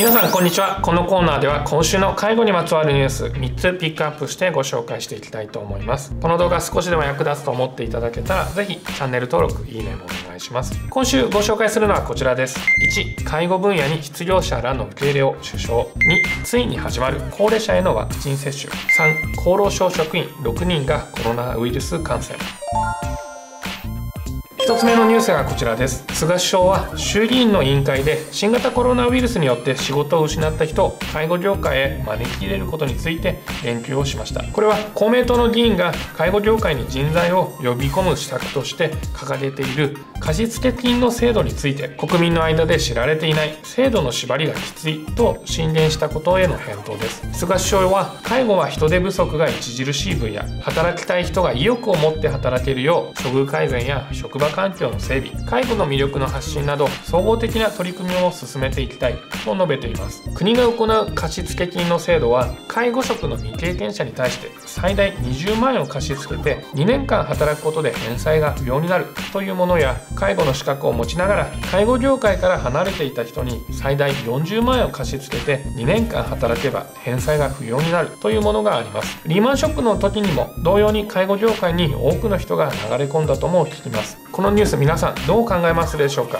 皆さんこんにちは。このコーナーでは今週の介護にまつわるニュース3つピックアップしてご紹介していきたいと思います。この動画少しでも役立つと思っていただけたらぜひチャンネル登録いいねもお願いします。今週ご紹介するのはこちらです。1介護分野に失業者らの受け入れを首相2ついに始まる高齢者へのワクチン接種。3厚労省職員6人がコロナウイルス感染。1つ目のニュースがこちらです。菅首相は衆議院の委員会で新型コロナウイルスによって仕事を失った人を介護業界へ招き入れることについて言及をしました。これは公明党の議員が介護業界に人材を呼び込む施策として掲げている貸付金の制度について国民の間で知られていない制度の縛りがきついと進言したことへの返答です。菅首相は介護は人手不足が著しい分野。働きたい人が意欲を持って働けるよう処遇改善や職場環境の整備介護の魅力の発信など総合的な取り組みを進めていきたいと述べています。国が行う貸付金の制度は介護職の未経験者に対して最大20万円を貸し付けて2年間働くことで返済が不要になるというものや介護の資格を持ちながら介護業界から離れていた人に最大40万円を貸し付けて2年間働けば返済が不要になるというものがあります。リーマンショックの時にも同様に介護業界に多くの人が流れ込んだとも聞きます。このニュース皆さんどう考えますでしょうか？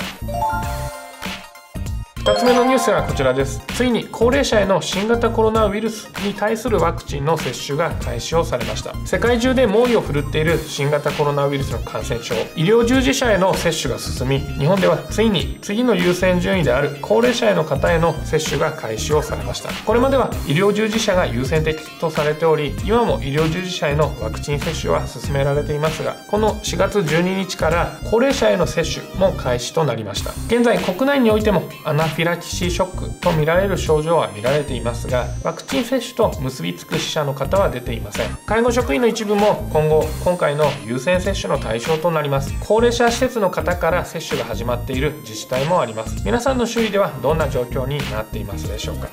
2つ目のニュースはこちらです。ついに高齢者への新型コロナウイルスに対するワクチンの接種が開始をされました。世界中で猛威を振るっている新型コロナウイルスの感染症。医療従事者への接種が進み日本ではついに次の優先順位である高齢者への方への接種が開始をされました。これまでは医療従事者が優先的とされており今も医療従事者へのワクチン接種は進められていますがこの4月12日から高齢者への接種も開始となりました。現在国内においてもアナフィラキシーショックと見られる症状は見られていますがワクチン接種と結びつく死者の方は出ていません。介護職員の一部も今後今回の優先接種の対象となります。高齢者施設の方から接種が始まっている自治体もあります。皆さんの周囲ではどんな状況になっていますでしょうか？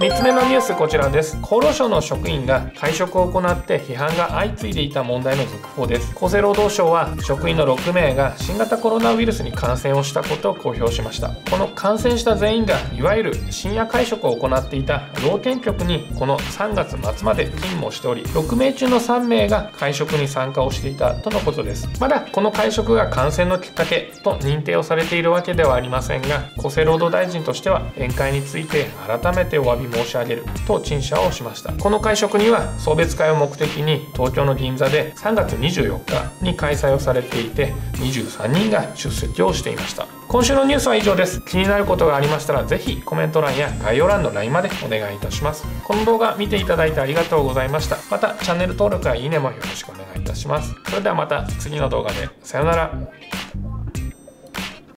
3つ目のニュースこちらです。厚労省の職員が会食を行って批判が相次いでいた問題の続報です。厚生労働省は職員の6名が新型コロナウイルスに感染をしたことを公表しました。この感染した全員がいわゆる深夜会食を行っていた老健局にこの3月末まで勤務をしており6名中の3名が会食に参加をしていたとのことです。まだこの会食が感染のきっかけと認定をされているわけではありませんが厚生労働大臣としては宴会について改めてお詫び申し上げると陳謝をしました。この会食には送別会を目的に東京の銀座で3月24日に開催をされていて23人が出席をしていました。今週のニュースは以上です。気になることがありましたらぜひコメント欄や概要欄の LINE までお願いいたします。この動画見ていただいてありがとうございました。またチャンネル登録やいいねもよろしくお願いいたします。それではまた次の動画で。さようなら。